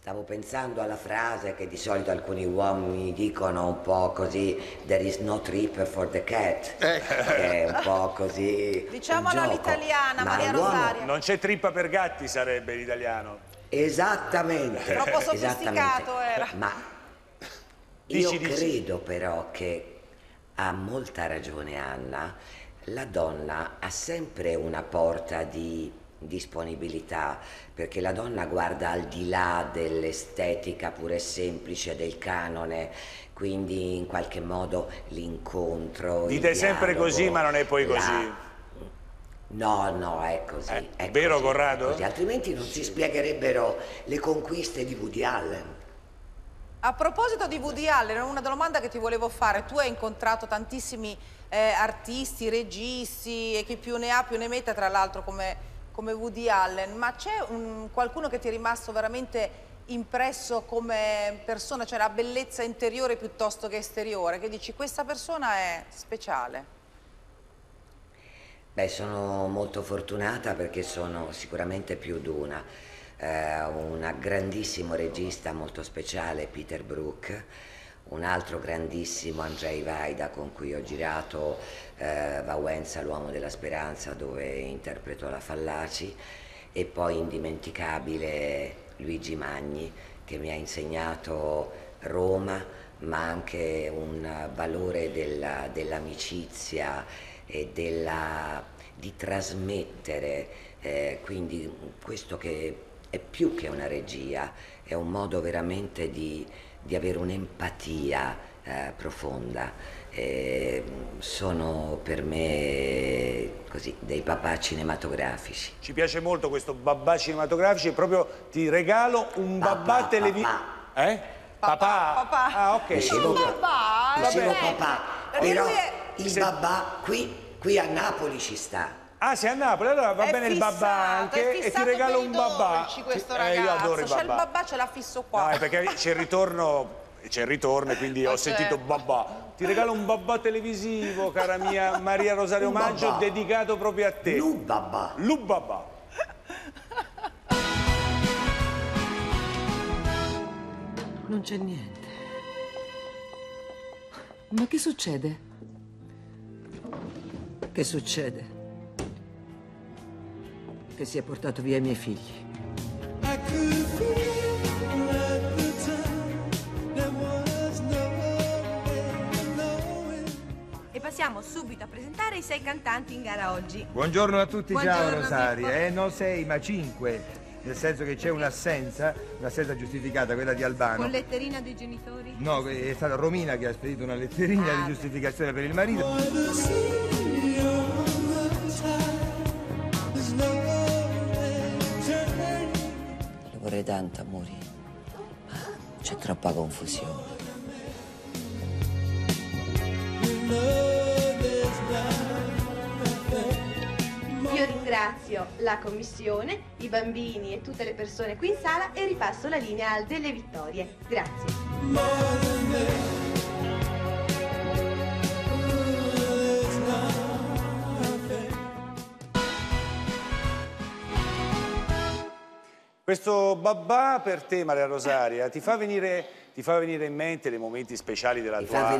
Stavo pensando alla frase che di solito alcuni uomini dicono un po' così There is no trip for the cat Eh. Che è un po' così gioco. all'italiana, Ma Maria Rosaria. Non c'è trippa per gatti sarebbe l'italiano. Esattamente Troppo sofisticato esattamente. era. Ma io Dici, dici. credo però che ha molta ragione Anna La donna ha sempre una porta di disponibilità perché la donna guarda al di là dell'estetica pura e semplice del canone quindi in qualche modo l'incontro Dite sempre dialogo, così, ma non è poi la- così. No, no, è così. Eh, è vero, così, Corrado? è così, altrimenti non si spiegherebbero le conquiste di Woody Allen. A proposito di Woody Allen, una domanda che ti volevo fare. Tu hai incontrato tantissimi eh, artisti, registi e chi più ne ha più ne metta, tra l'altro come, come Woody Allen, ma c'è un- qualcuno che ti è rimasto veramente impresso come persona, cioè la bellezza interiore piuttosto che esteriore, che dici questa persona è speciale? Beh, sono molto fortunata perché sono sicuramente più d'una. Eh, un grandissimo regista molto speciale, Peter Brook, un altro grandissimo Andrzej Wajda con cui ho girato eh, Vawenza, l'uomo della speranza, dove interpreto la Fallaci, e poi indimenticabile Luigi Magni che mi ha insegnato Roma, ma anche un valore della- dell'amicizia e della, di trasmettere, eh, quindi questo che è più che una regia, è un modo veramente di, di avere un'empatia eh, profonda. Eh, sono per me così dei papà cinematografici. Ci piace molto questo babà cinematografici e proprio ti regalo un Papà, babà televisivo. papà. Eh? Papà. Papà. Ah, ok. Dicevo, va, dicevo papà, Perché però lui è- il babà qui, qui a Napoli ci sta. Ah, sei a Napoli, allora va È bene il babà fissato, anche e ti fissato regalo un babà. questo Sì, eh, io ragazzo. adoro il C'è il babà. babà, ce l'ha fisso qua. No, è perché c'è il ritorno, c'è il ritorno e quindi ho Ah, sentito certo. babà. Ti regalo un babà televisivo, cara mia Maria Rosario Maggio, babà. dedicato proprio a te. Lu babà. Lu babà. Non c'è niente. Ma che succede? Che succede? Che si è portato via i miei figli. E passiamo subito a presentare i sei cantanti in gara oggi. Buongiorno a tutti, ciao Buongiorno, Rosaria. Pippo. Eh, non sei, ma cinque. Nel senso che c'è un'assenza, un'assenza giustificata, quella di Albano. Con letterina dei genitori. No, è stata Romina che ha spedito una letterina Ah, di beh. giustificazione per il marito. Vorrei tanto, amore, ma c'è troppa confusione. Io ringrazio la commissione, i bambini e tutte le persone qui in sala e ripasso la linea al delle vittorie. Grazie. Questo babà per te, Maria Rosaria, ti fa venire, ti fa venire in mente dei momenti speciali della tua,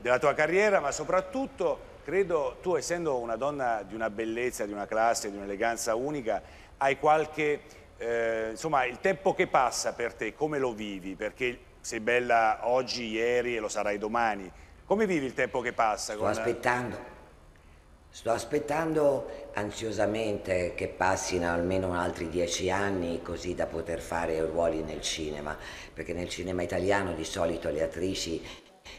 della tua carriera, ma soprattutto, credo, tu essendo una donna di una bellezza, di una classe, di un'eleganza unica, hai qualche, eh, insomma, il tempo che passa per te, come lo vivi? Perché sei bella oggi, ieri e lo sarai domani. Come vivi il tempo che passa? Sto aspettando. Sto aspettando ansiosamente che passino almeno altri dieci anni così da poter fare ruoli nel cinema, perché nel cinema italiano di solito le attrici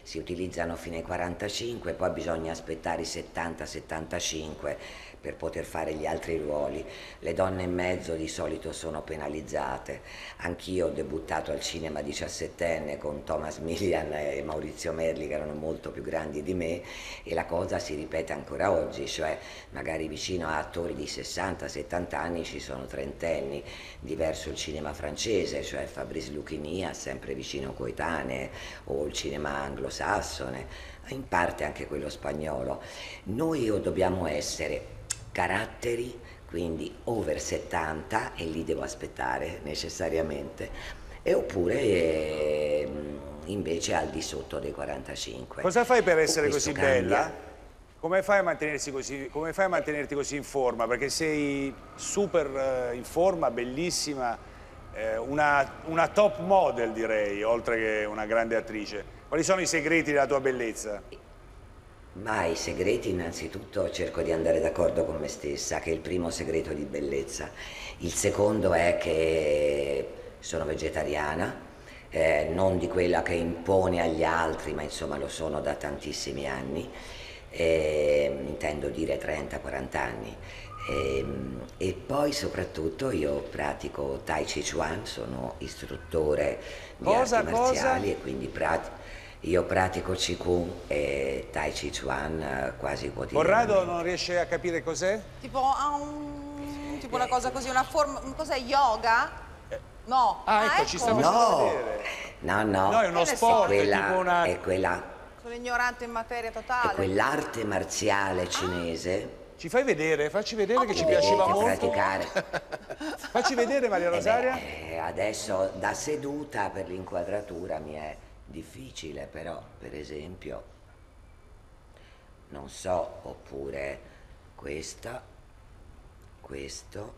si utilizzano fino ai 45, poi bisogna aspettare i 70-75 per poter fare gli altri ruoli. Le donne in mezzo di solito sono penalizzate. Anch'io ho debuttato al cinema diciassettenne con Thomas Millian e Maurizio Merli che erano molto più grandi di me e la cosa si ripete ancora oggi, cioè magari vicino a attori di 60-70 anni ci sono trentenni, diverso il cinema francese, cioè Fabrice Lucchini ha sempre vicino coetanee o il cinema anglosassone, in parte anche quello spagnolo. Noi o dobbiamo essere caratteri, quindi over 70 e lì devo aspettare necessariamente e oppure eh, invece al di sotto dei 45. Cosa fai per Con essere così cambia. bella? Come fai, a mantenersi così, come fai a mantenerti così in forma? Perché sei super eh, in forma, bellissima, eh, una, una top model direi, oltre che una grande attrice. Quali sono i segreti della tua bellezza? Ma i segreti innanzitutto cerco di andare d'accordo con me stessa, che è il primo segreto di bellezza. Il secondo è che sono vegetariana, eh, non di quella che impone agli altri, ma insomma lo sono da tantissimi anni, eh, intendo dire 30-40 anni. Ehm, E, poi soprattutto io pratico Tai Chi Chuan, sono istruttore di Cosa, arti cosa? marziali e quindi pratico. Io pratico Qigong e Tai Chi Chuan eh, quasi quotidianamente. Corrado non riesce a capire cos'è? Tipo, ha un, tipo una cosa così, una forma, cos'è, yoga? No. Ah, ecco, ci sta facendo No, vedere. no, no. No, è uno sport, è quella, tipo una... è quella, Sono ignorante in materia è totale. quell'arte marziale cinese Ci fai vedere? Facci vedere che ci Oh. piaceva molto. praticare. Facci vedere Maria Eh beh, Rosaria. eh, adesso da seduta per l'inquadratura mi è difficile, però per esempio, non so, oppure questa, questo.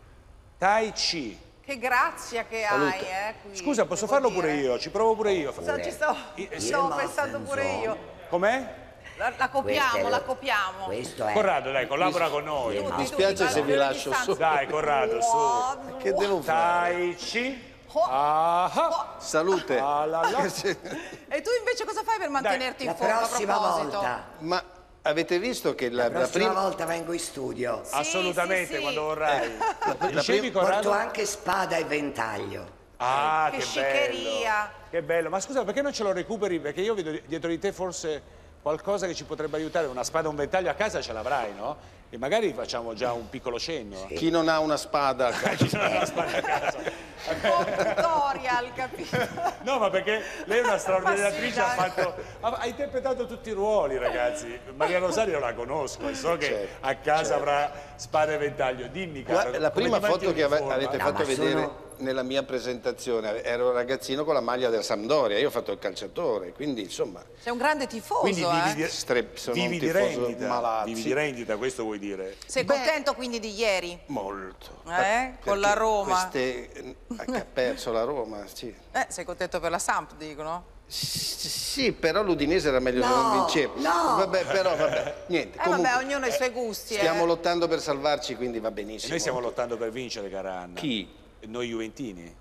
Tai Chi. Che grazia che hai, eh, qui, Scusa, posso farlo dire. pure io? Ci provo pure io. Sto- ci sto, Io- stavo pensando pure io. Com'è? La, la copiamo, la copiamo. Questo è Corrado, dai, collabora con noi. Mi tutti, spiace se vi lascio solo. Dai, Corrado, su. Che devo fare? Tai Chi. Ah, Salute. ah, la, la. E tu invece cosa fai per mantenerti la in forma a prossima proposito? volta. Ma avete visto che la, La la prossima prima... volta vengo in studio. Sì, Assolutamente, sì, sì. quando vorrai. la Dicevi, prima- Porto anche spada e ventaglio. Ah, Che che, sciccheria. bello. Che bello. Ma scusa, perché non ce lo recuperi? Perché io vedo dietro di te forse qualcosa che ci potrebbe aiutare. Una spada, un ventaglio a casa ce l'avrai, no? E magari facciamo già un piccolo cenno. Chi non ha una spada Una spada a casa. Un po' tutorial, capito? No, ma perché lei è una straordinaria attrice, ha, fatto, ha, interpretato tutti i ruoli, ragazzi. Maria Rosario la conosco e so che Certo, a casa avrà spada e ventaglio. Dimmi, caro, la come prima foto che avete fatto vedere sono- nella mia presentazione ero un ragazzino con la maglia della Sampdoria, io ho fatto il calciatore, quindi insomma Sei un grande tifoso, Quindi vivi eh? di, Stre- sono vivi un di rendita, malato, vivi di rendita, questo vuoi dire? Sei Beh- contento quindi di ieri? molto. Eh? Con la Roma? Queste, eh, che ha perso la Roma, sì. Eh, sei contento per la Samp, dicono? Sì, però l'Udinese era meglio se No, non vinceva. no. Vabbè, però vabbè, niente. Eh comunque, vabbè, ognuno ha i suoi gusti, Stiamo eh. lottando per salvarci, quindi va E benissimo. noi stiamo lottando per vincere, cara Anna. Chi? Noi Juventini.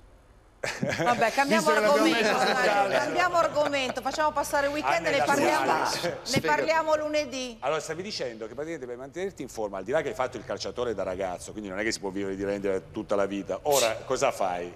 Vabbè, cambiamo argomento, dai, cambiamo argomento, facciamo passare il weekend e ne parliamo, ne parliamo lunedì. Allora, stavi dicendo che praticamente per mantenerti in forma, al di là che hai fatto il calciatore da ragazzo, quindi non è che si può vivere di rendere tutta la vita, ora cosa fai?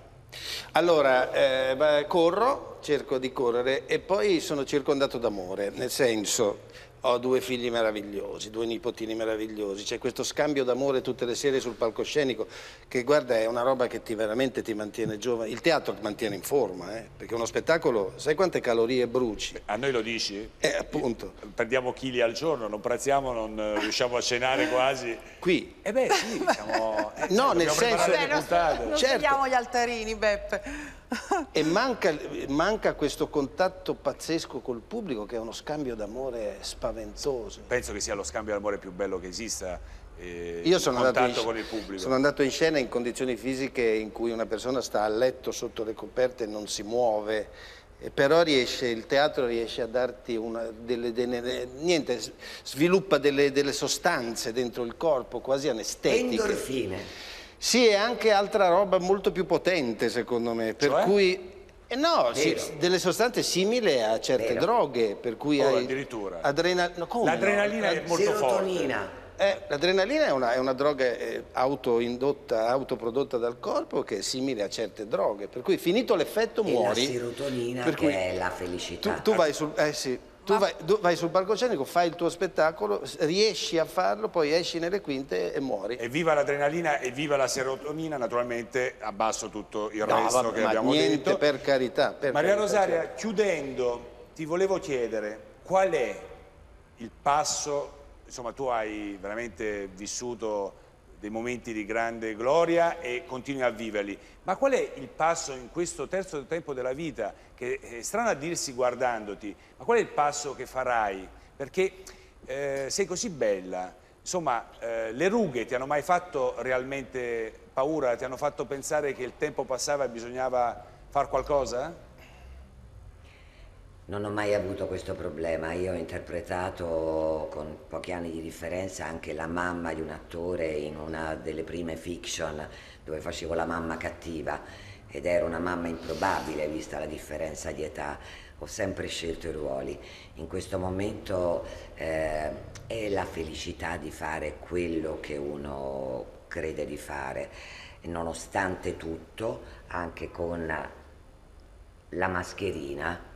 Allora, eh, beh, corro, cerco di correre e poi sono circondato d'amore, nel senso ho due figli meravigliosi, due nipotini meravigliosi, c'è questo scambio d'amore tutte le sere sul palcoscenico che guarda è una roba che ti veramente ti mantiene giovane, il teatro ti mantiene in forma, eh, perché uno spettacolo, sai quante calorie bruci? A noi lo dici? Eh, appunto, Perdiamo chili al giorno, non prazziamo, non eh, riusciamo a cenare quasi. qui Eh beh, sì, siamo... eh, No, dobbiamo nel senso- Beh, non, non Certo. gli altarini, Beppe. E manca, manca questo contatto pazzesco col pubblico che è uno scambio d'amore spaventoso. Penso che sia lo scambio d'amore più bello che esista, eh, Io sono andato, contatto in, con il pubblico. sono andato in scena in condizioni fisiche in cui una persona sta a letto sotto le coperte e non si muove, e però riesce, il teatro riesce a darti una, delle, delle- niente, sviluppa delle, delle sostanze dentro il corpo quasi anestetiche. Endorfine. Sì, e anche altra roba molto più potente secondo me, per Cioè? cui... eh no, sì, delle sostanze simili a certe Vero. droghe, per cui Oh, hai... addirittura. Adrena- no, come no? L'adrenalina è molto forte. Serotonina. Eh, l'adrenalina è una, è una droga eh, autoindotta, autoprodotta dal corpo che è simile a certe droghe, per cui finito l'effetto E muori. la serotonina per che cui è la tu, felicità. tu vai sul, eh sì, tu vai, tu vai sul palcoscenico, fai il tuo spettacolo, riesci a farlo, poi esci nelle quinte e muori. Evviva l'adrenalina e viva la serotonina, naturalmente abbasso tutto il No, resto vabbè, che ma abbiamo niente, detto. per carità. per Maria carità, Rosaria, certo. chiudendo, ti volevo chiedere qual è il passo, insomma tu hai veramente vissuto dei momenti di grande gloria e continui a viverli. Ma qual è il passo in questo terzo tempo della vita, che è strano a dirsi guardandoti, ma qual è il passo che farai? Perché eh, sei così bella, insomma, eh, le rughe ti hanno mai fatto realmente paura? Ti hanno fatto pensare che il tempo passava e bisognava fare qualcosa? Non ho mai avuto questo problema, io ho interpretato con pochi anni di differenza anche la mamma di un attore in una delle prime fiction dove facevo la mamma cattiva ed era una mamma improbabile vista la differenza di età. Ho sempre scelto i ruoli. In questo momento eh, è la felicità di fare quello che uno crede di fare e nonostante tutto, anche con la mascherina,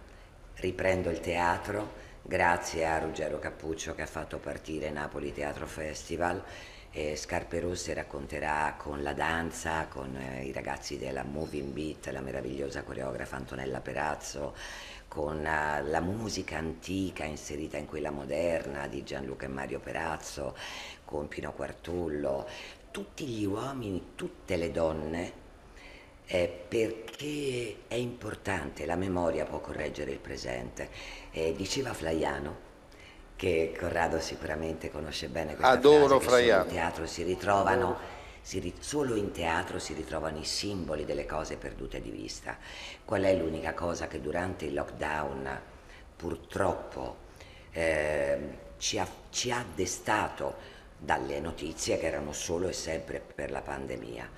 riprendo il teatro grazie a Ruggero Cappuccio che ha fatto partire Napoli Teatro Festival e Scarpe Rosse racconterà con la danza, con eh, i ragazzi della Moving Beat, la meravigliosa coreografa Antonella Perazzo, con eh, la musica antica inserita in quella moderna di Gianluca e Mario Perazzo, con Pino Quartullo, tutti gli uomini, tutte le donne eh, perché è importante, la memoria può correggere il presente. Eh, diceva Flaiano, che Corrado sicuramente conosce bene questa Adoro frase, Flaiano. In teatro si ritrovano, si solo in teatro si ritrovano i simboli delle cose perdute di vista. Qual è l'unica cosa che durante il lockdown purtroppo eh, ci, ha, ci ha destato dalle notizie che erano solo e sempre per la pandemia?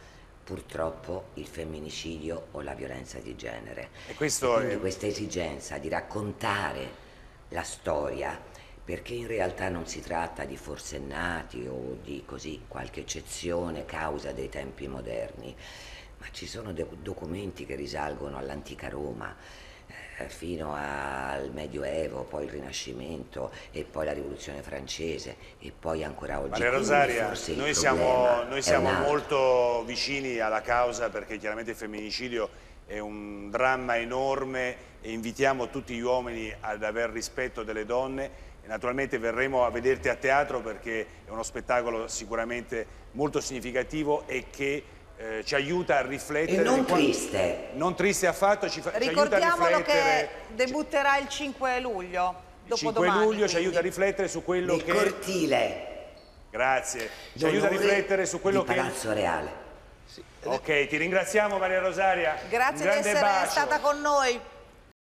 Purtroppo il femminicidio o la violenza di genere. E e quindi è- questa esigenza di raccontare la storia, perché in realtà non si tratta di forsennati o di così qualche eccezione causa dei tempi moderni, ma ci sono documenti che risalgono all'antica Roma, fino al Medioevo, poi il Rinascimento e poi la Rivoluzione francese e poi ancora oggi. Maria Rosaria, noi siamo, noi siamo molto vicini alla causa perché chiaramente il femminicidio è un dramma enorme e invitiamo tutti gli uomini ad aver rispetto delle donne naturalmente verremo a vederti a teatro perché è uno spettacolo sicuramente molto significativo e che eh, ci aiuta a riflettere. E non di qua- triste. Non triste affatto, ci, fa- ci aiuta a Ricordiamolo riflettere. che debutterà il 5 luglio, Il 5 dopodomani. luglio ci quindi. aiuta a riflettere su quello Nel che... cortile Grazie, ci aiuta a riflettere su quello che... Palazzo Reale. Ok, ti ringraziamo Maria Rosaria. Un Grazie di essere bacio. stata con noi.